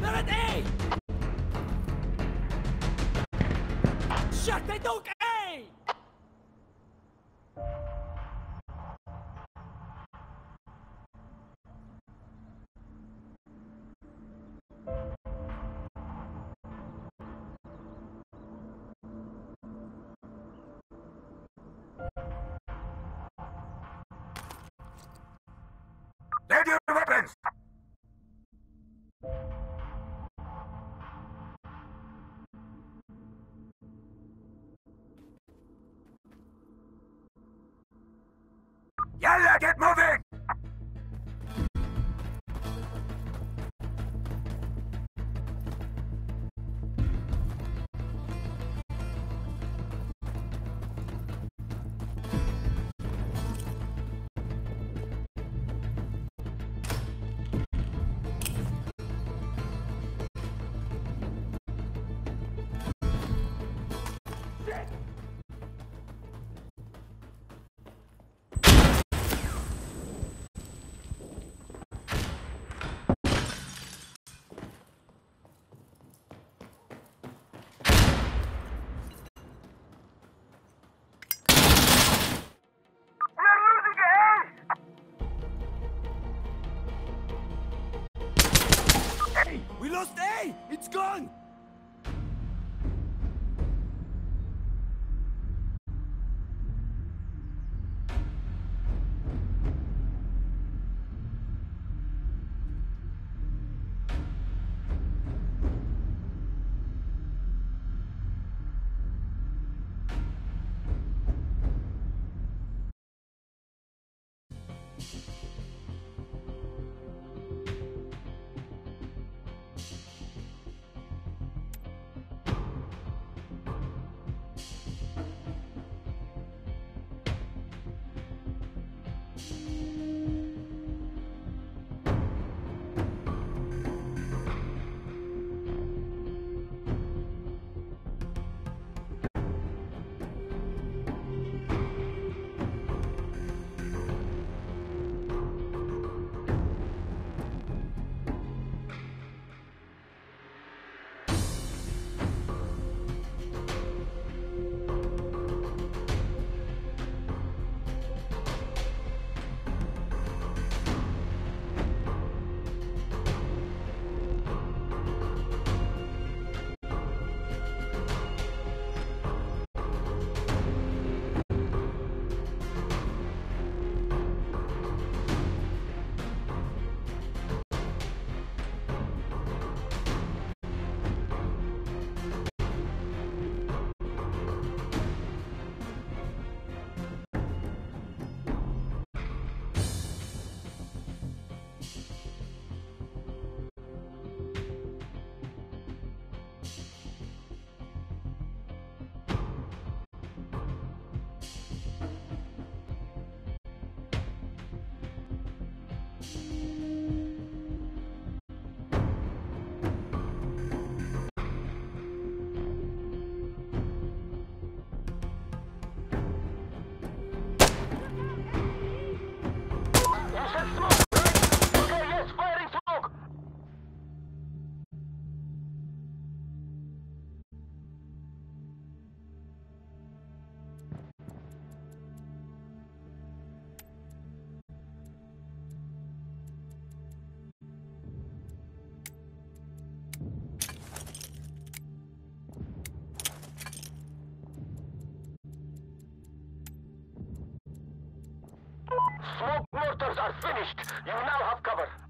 They're at A! Shit, they took are finished. You now have cover.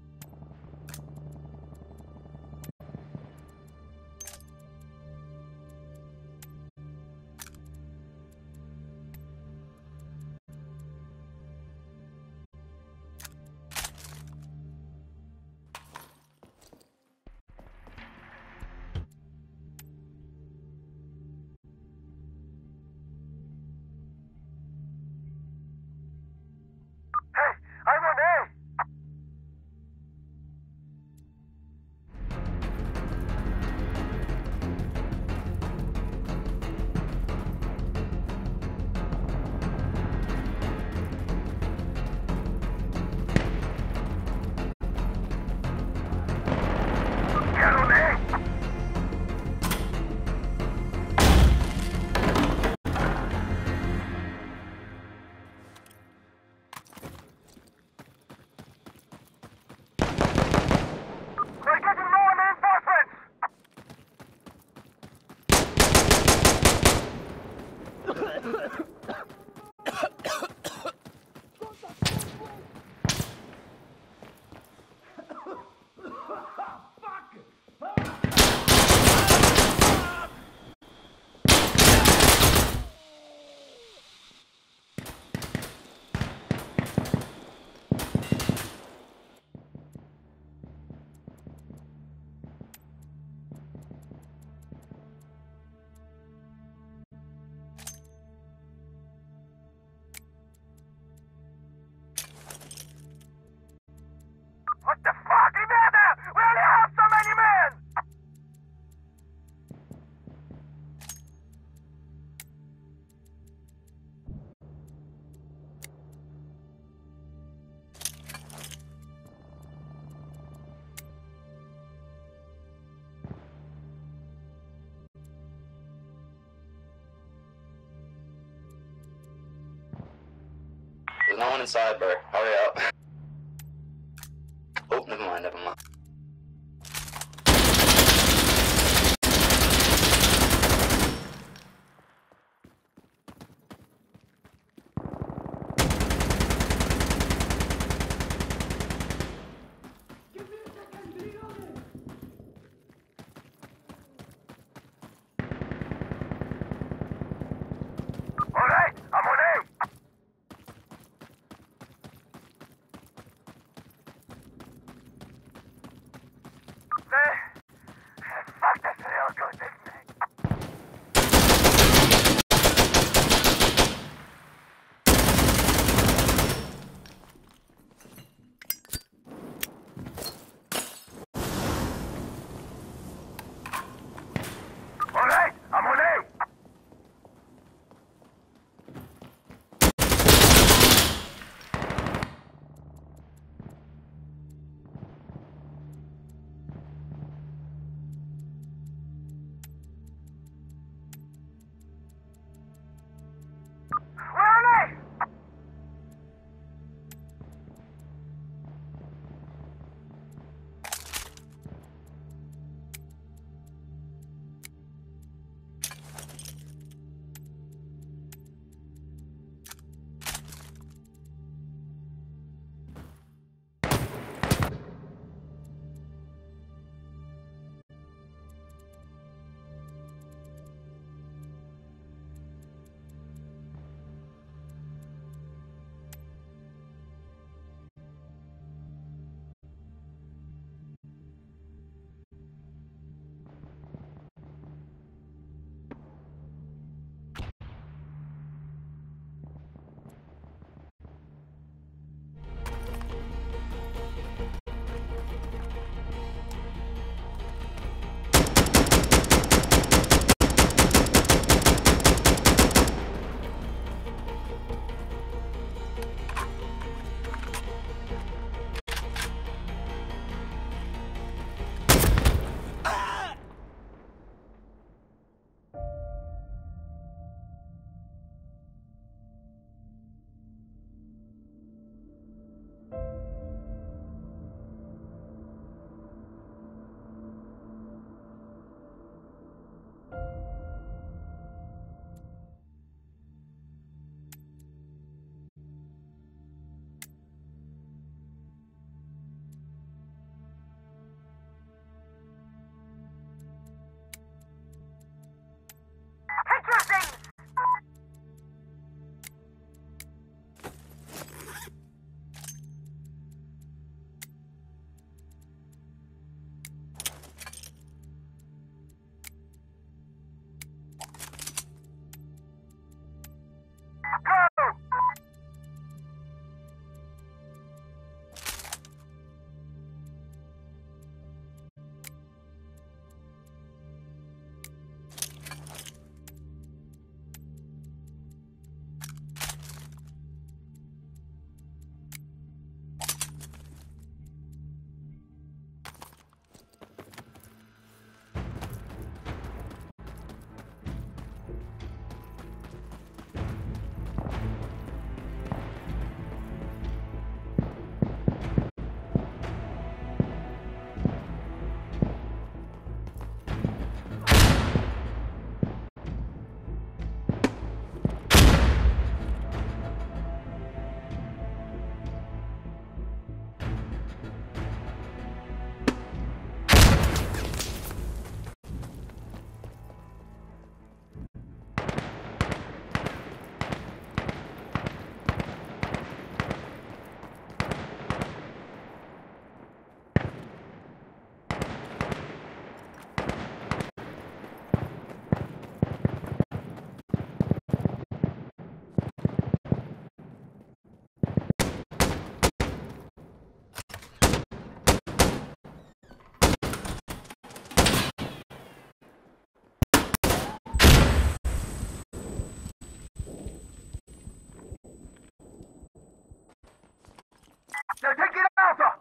No one inside, bro. Hurry up. Now take it Alpha!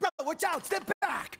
Brother, watch out! Step back!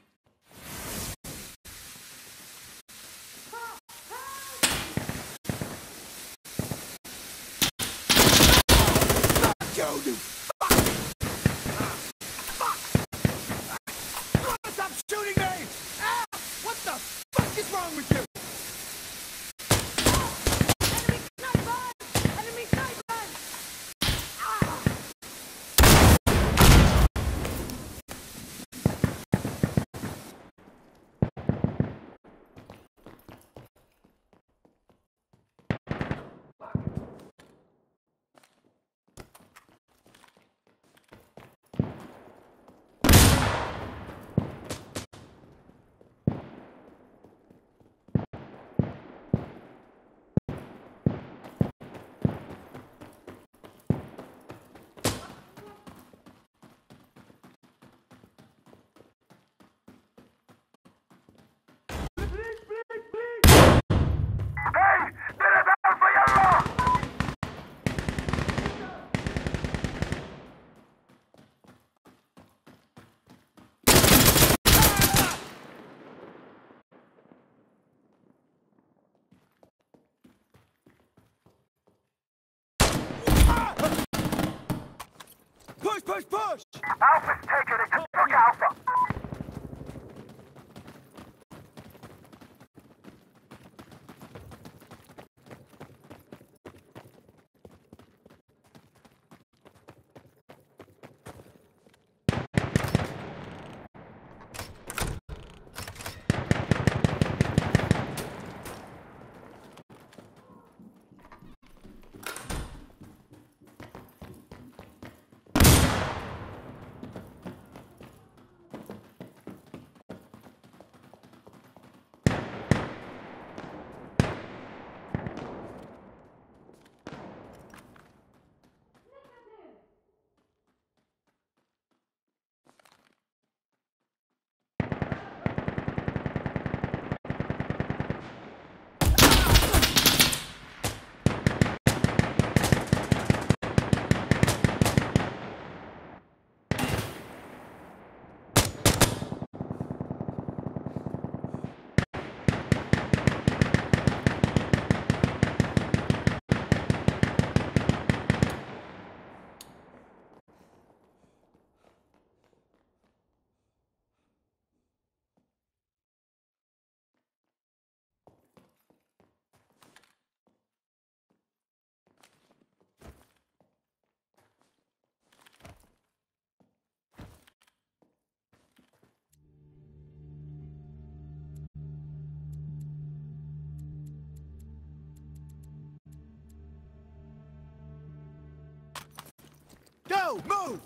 Go! Move!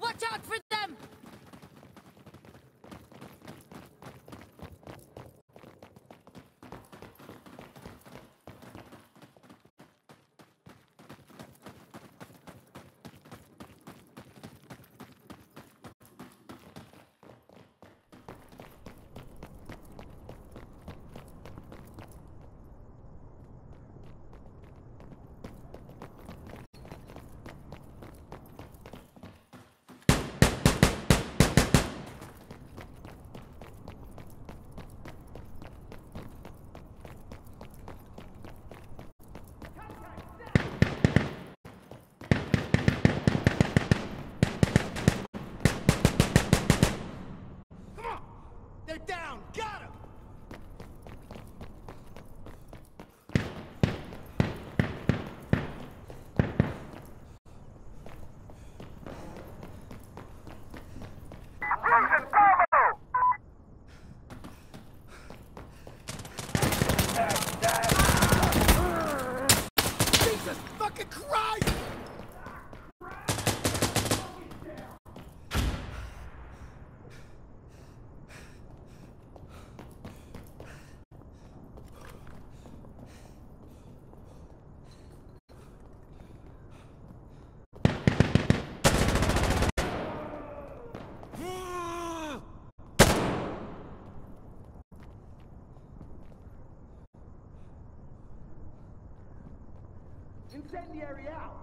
Watch out for Incendiary out!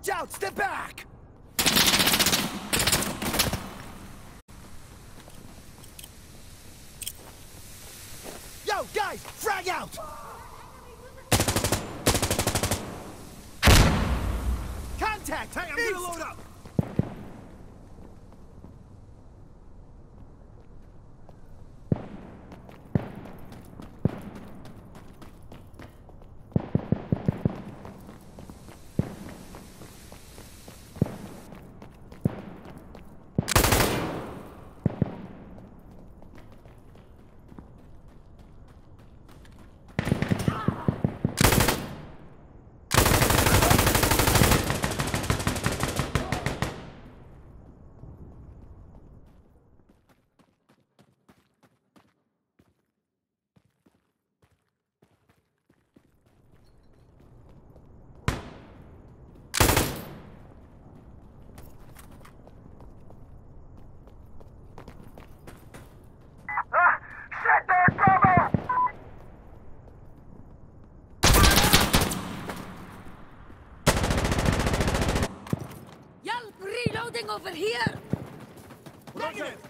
Watch out! Step back! Yo, guys! Frag out! Contact! Hey, I'm gonna load up! something over here! Negative!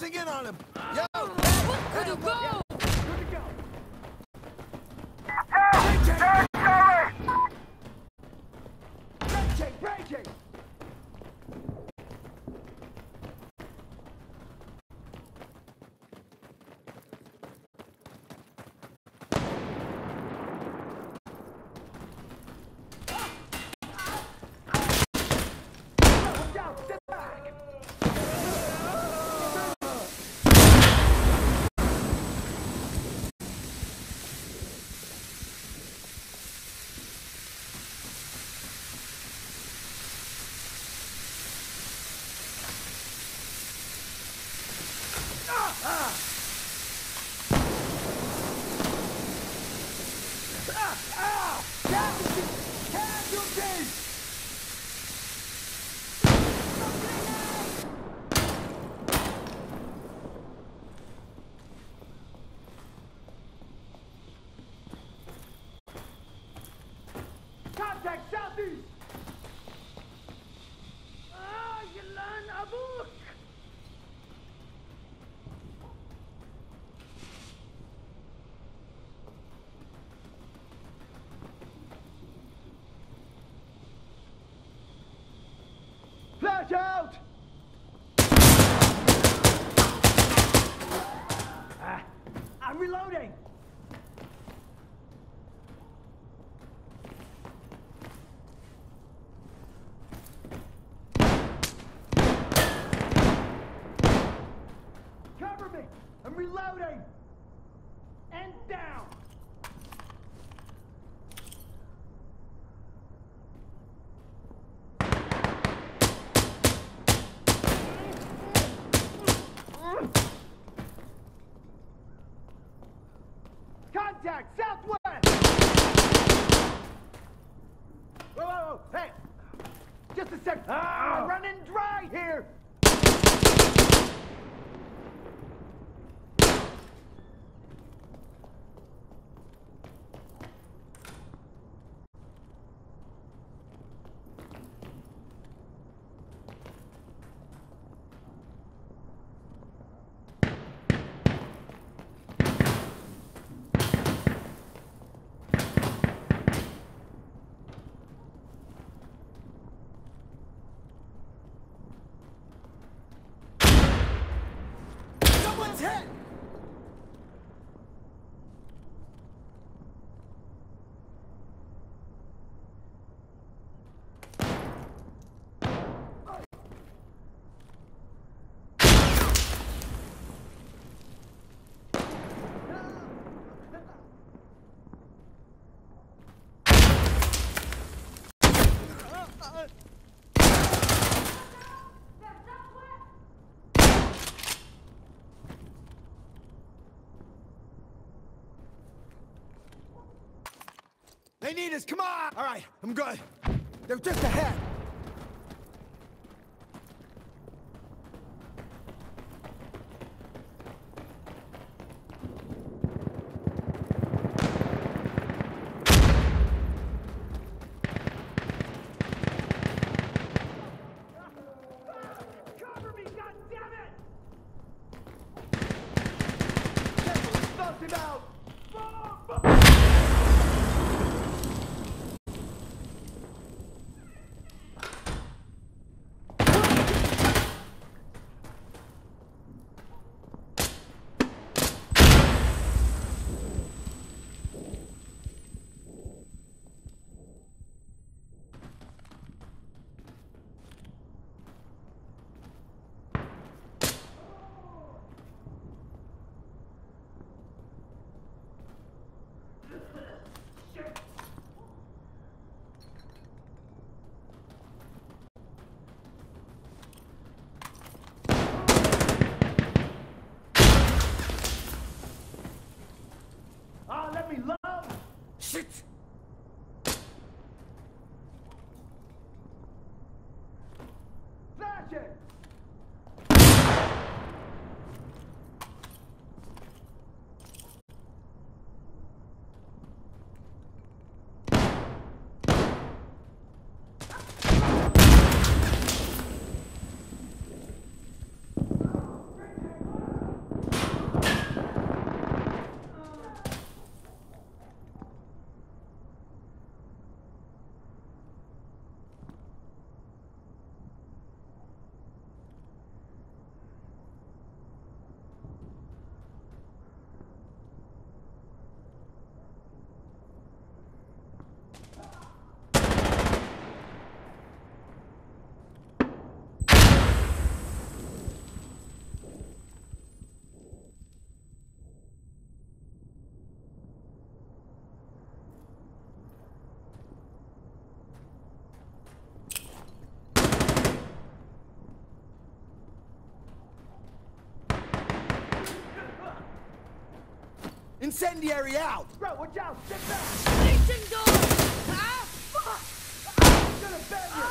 closing in on him! Yo! What could you go? Yeah. Flash out! Ah, I'm reloading! Cover me! I'm reloading! And down! Contact! Southwest! Whoa, whoa, whoa! Hey! Just a sec! I'm They need us, come on! All right, I'm good. They're just ahead. Incendiary out! Bro, watch out! Step back! Breaching door! Ah, fuck! I'm gonna bang you!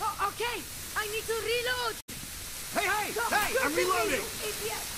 Oh, okay, I need to reload. Hey, hey, hey! I'm reloading! Idiot!